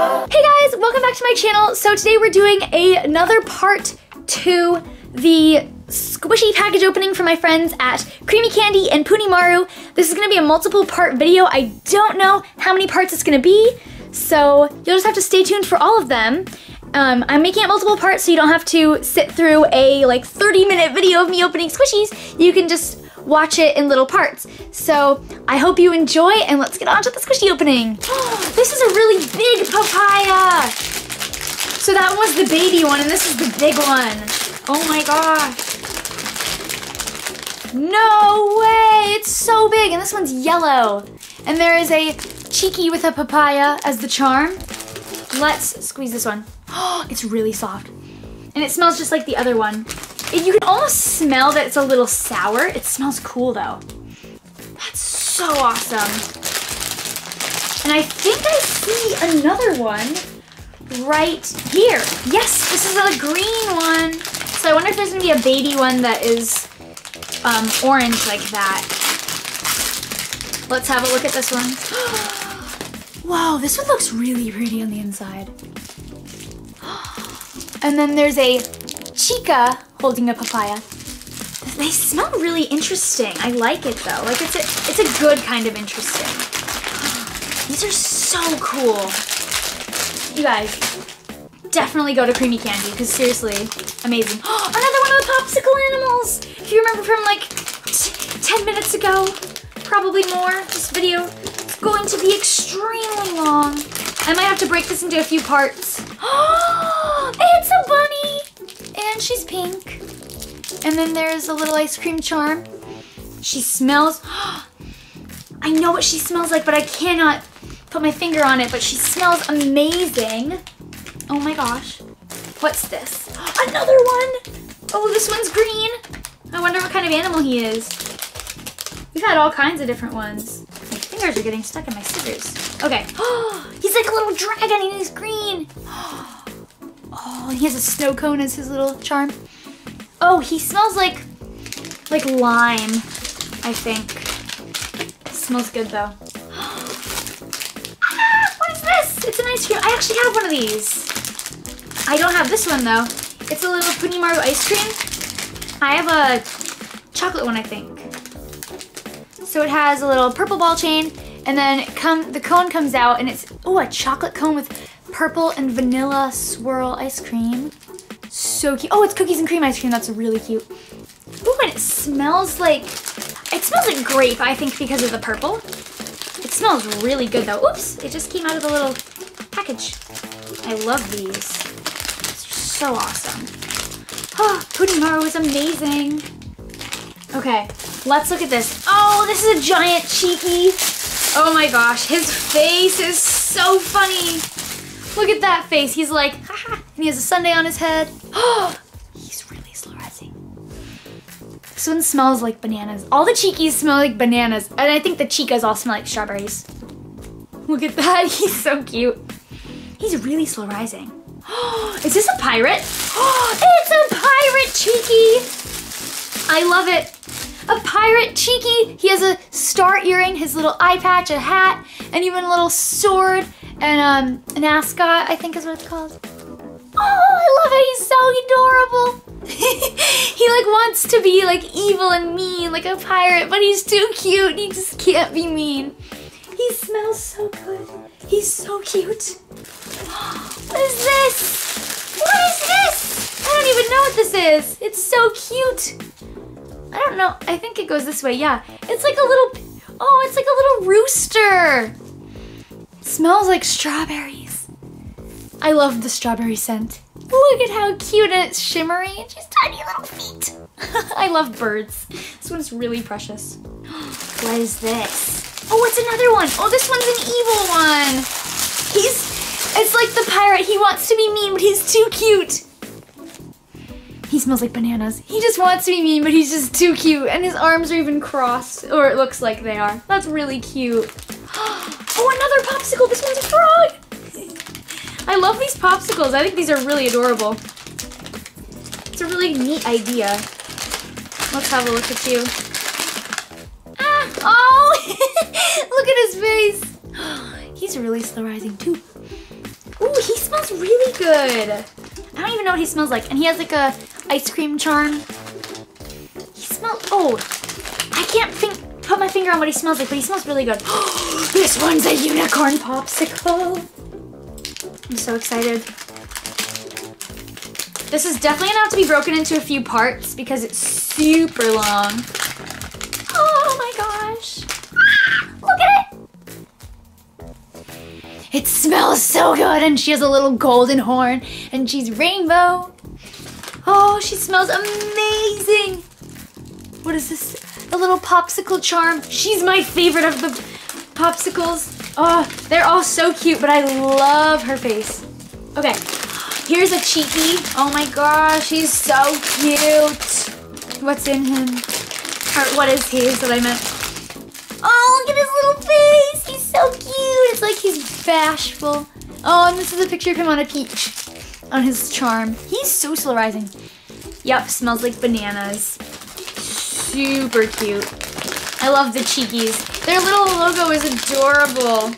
Hey guys, welcome back to my channel. So today we're doing a, another part to the squishy package opening for my friends at CreamiiCandii and Puni Maru. This is gonna be a multiple part video. I don't know how many parts it's gonna be, so you'll just have to stay tuned for all of them. Um, I'm making it multiple parts so you don't have to sit through a like 30 minute video of me opening squishies. You can just watch it in little parts. So I hope you enjoy and let's get on to the squishy opening. this is a really big papaya. So that was the baby one and this is the big one. Oh my gosh. No way, it's so big and this one's yellow. And there is a cheeky with a papaya as the charm. Let's squeeze this one. Oh, it's really soft. And it smells just like the other one. You can almost smell that it's a little sour. It smells cool though. That's so awesome. And I think I see another one right here. Yes, this is a green one. So I wonder if there's gonna be a baby one that is um, orange like that. Let's have a look at this one. Wow, this one looks really pretty on the inside. And then there's a chica holding a papaya. They smell really interesting. I like it though. Like it's a it's a good kind of interesting. These are so cool. You guys, definitely go to CreamiiCandii because seriously, amazing. Another one of the popsicle animals. If you remember from like 10 minutes ago, probably more. This video is going to be extremely long. I might have to break this into a few parts. And she's pink. And then there's a little ice cream charm. She smells, I know what she smells like, but I cannot put my finger on it, but she smells amazing. Oh my gosh. What's this? Another one! Oh, this one's green. I wonder what kind of animal he is. We've had all kinds of different ones. My fingers are getting stuck in my scissors. Okay. he's like a little dragon and he's green. Oh, Oh, he has a snow cone as his little charm. Oh, he smells like like lime, I think. Smells good though. ah, what is this? It's an ice cream. I actually have one of these. I don't have this one though. It's a little Puni Maru ice cream. I have a chocolate one, I think. So it has a little purple ball chain, and then come the cone comes out, and it's oh a chocolate cone with purple and vanilla swirl ice cream. So cute. Oh, it's cookies and cream ice cream. That's really cute. Ooh, and it smells like it smells like grape. I think because of the purple. It smells really good though. Oops! It just came out of the little package. I love these. So awesome. Oh, Puni Maru is amazing. Okay, let's look at this. Oh, this is a giant cheeky. Oh my gosh, his face is so funny. Look at that face. He's like, haha, and he has a sundae on his head. He's really slow rising. This one smells like bananas. All the cheekies smell like bananas, and I think the chicas all smell like strawberries. Look at that, he's so cute. He's really slow rising. Is this a pirate? It's a pirate cheeky! I love it. A pirate cheeky. He has a star earring, his little eye patch, a hat, and even a little sword and um, an ascot, I think is what it's called. Oh, I love it. He's so adorable. he like wants to be like evil and mean like a pirate, but he's too cute. He just can't be mean. He smells so good. He's so cute. What is this? What is this? I don't even know what this is. It's so cute. I don't know. I think it goes this way. Yeah. It's like a little, oh, it's like a little rooster. Smells like strawberries. I love the strawberry scent. Look at how cute it's shimmery and she's tiny little feet. I love birds. This one's really precious. What is this? Oh, it's another one. Oh, this one's an evil one. He's, it's like the pirate. He wants to be mean, but he's too cute. He smells like bananas. He just wants to be mean, but he's just too cute. And his arms are even crossed, or it looks like they are. That's really cute. Oh, Oh, another popsicle. This one's a frog. I love these popsicles. I think these are really adorable. It's a really neat idea. Let's have a look at you. Ah, oh, look at his face. He's really slow rising too. Ooh, he smells really good. I don't even know what he smells like. And he has like a ice cream charm. He smells, oh, I can't think, put my finger on what he smells like, but he smells really good. this one's a unicorn popsicle. I'm so excited. This is definitely gonna have to be broken into a few parts because it's super long. Oh my gosh. Ah, look at it. It smells so good and she has a little golden horn and she's rainbow. Oh, she smells amazing. What is this? A little popsicle charm. She's my favorite of the popsicles. Oh, they're all so cute, but I love her face. Okay, Here's a cheeky. Oh my gosh, he's so cute. What's in him? Or what is he is what I meant. Oh, look at his little face. He's so cute. It's like he's bashful. Oh, and this is a picture of him on a peach on his charm. He's so slow rising. Yep, smells like bananas. Super cute. I love the cheekies. Their little logo is adorable.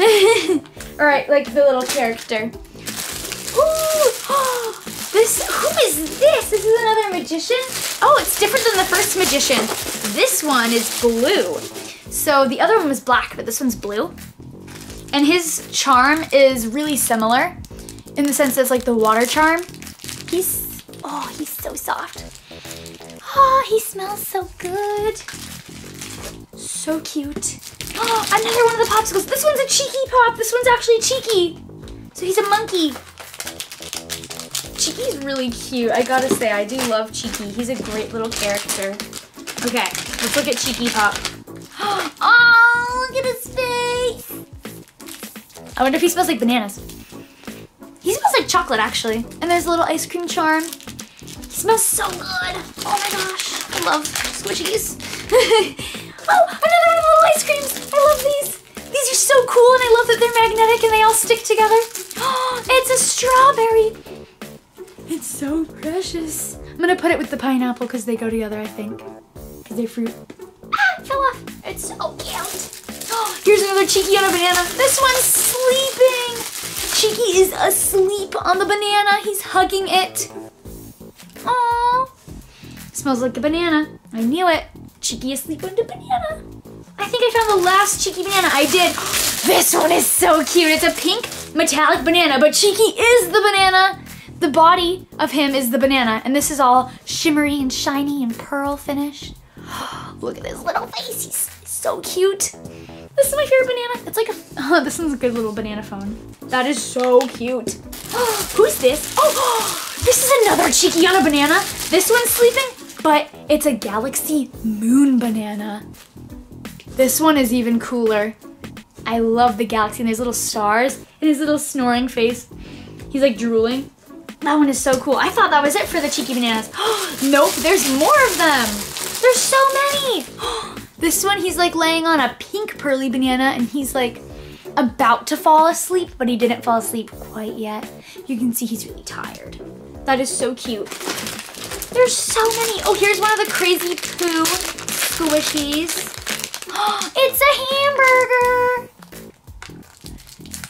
All right, like the little character. Ooh, this, who is this? This is another magician? Oh, it's different than the first magician. This one is blue. So the other one was black, but this one's blue. And his charm is really similar in the sense that it's like the water charm. He's, oh, he's so soft. Oh, he smells so good. So cute. Oh, another one of the popsicles. This one's a cheeky pop. This one's actually cheeky. So he's a monkey. Cheeky's really cute. I gotta say, I do love Cheeky. He's a great little character. Okay, let's look at Cheeky Pop. Oh, look at his face. I wonder if he smells like bananas. He smells like chocolate, actually. And there's a little ice cream charm. He smells so good. Oh my gosh, I love squishies. oh, another one of little ice creams. I love these. These are so cool, and I love that they're magnetic and they all stick together. Oh, it's a strawberry. It's so precious. I'm gonna put it with the pineapple because they go together, I think. Because they're fruit. Ah, fell off. It's so cute. Oh, here's another Cheeky on a banana. This one's sleeping. Cheeky is asleep on the banana. He's hugging it. Smells like a banana. I knew it. Cheeky asleep the banana. I think I found the last Cheeky banana. I did. This one is so cute. It's a pink metallic banana, but Cheeky is the banana. The body of him is the banana, and this is all shimmery and shiny and pearl finish. Look at his little face, he's so cute. This is my favorite banana. It's like a, oh, this one's a good little banana phone. That is so cute. Who's this? Oh, this is another cheeky on a banana. This one's sleeping, but it's a galaxy moon banana. This one is even cooler. I love the galaxy and there's little stars and his little snoring face. He's like drooling. That one is so cool. I thought that was it for the cheeky bananas. nope, there's more of them. There's so many. this one, he's like laying on a pink pearly banana and he's like about to fall asleep, but he didn't fall asleep quite yet. You can see he's really tired. That is so cute. There's so many. Oh, here's one of the crazy poo squishies. it's a hamburger.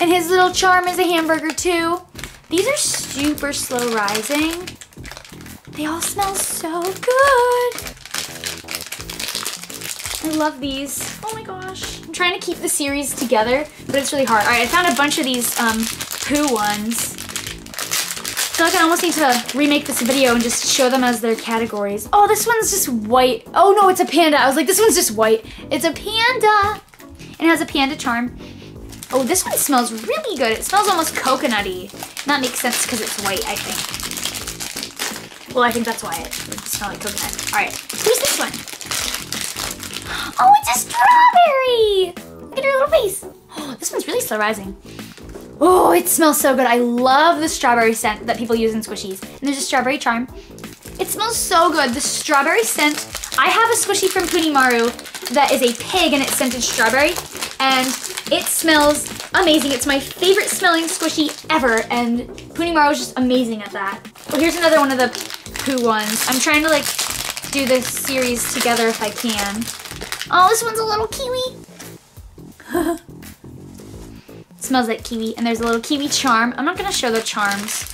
And his little charm is a hamburger too. These are super slow rising. They all smell so good. I love these. Oh my gosh. I'm trying to keep the series together, but it's really hard. All right, I found a bunch of these um, poo ones. I feel like I almost need to remake this video and just show them as their categories. Oh, this one's just white. Oh no, it's a panda. I was like, this one's just white. It's a panda. It has a panda charm. Oh, this one smells really good. It smells almost coconutty. That makes sense because it's white, I think. Well, I think that's why it would smell like coconut. All right, who's this one? Oh, it's a strawberry! Look at her little face. Oh, this one's really slow rising. Oh, it smells so good. I love the strawberry scent that people use in squishies. And there's a strawberry charm. It smells so good. The strawberry scent. I have a squishy from Puni Maru that is a pig and it's scented strawberry. And it smells amazing. It's my favorite smelling squishy ever, and Puni Maru is just amazing at that. Well, here's another one of the poo ones. I'm trying to like do this series together if I can. Oh, this one's a little kiwi. Smells like kiwi, and there's a little kiwi charm. I'm not gonna show the charms,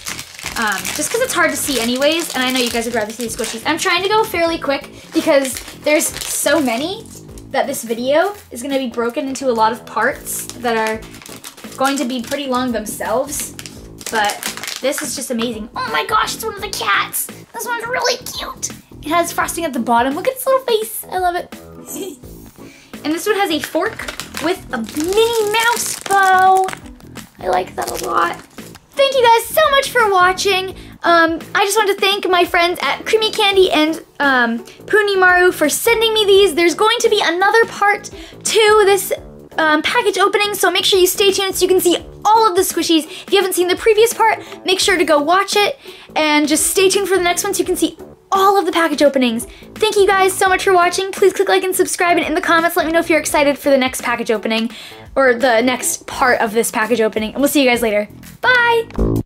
um, just because it's hard to see anyways, and I know you guys would rather see the squishies. I'm trying to go fairly quick because there's so many that this video is gonna be broken into a lot of parts that are going to be pretty long themselves, but this is just amazing. Oh my gosh, it's one of the cats. This one's really cute. It has frosting at the bottom. Look at its little face. I love it. and this one has a fork with a Minnie Mouse bow. I like that a lot. Thank you guys so much for watching. Um, I just want to thank my friends at CreamiiCandii and um, Puni Maru for sending me these. There's going to be another part to this um, package opening, so make sure you stay tuned so you can see all of the squishies. If you haven't seen the previous part, make sure to go watch it and just stay tuned for the next one so you can see all of the package openings. Thank you guys so much for watching. Please click like and subscribe and in the comments let me know if you're excited for the next package opening or the next part of this package opening. And we'll see you guys later. Bye!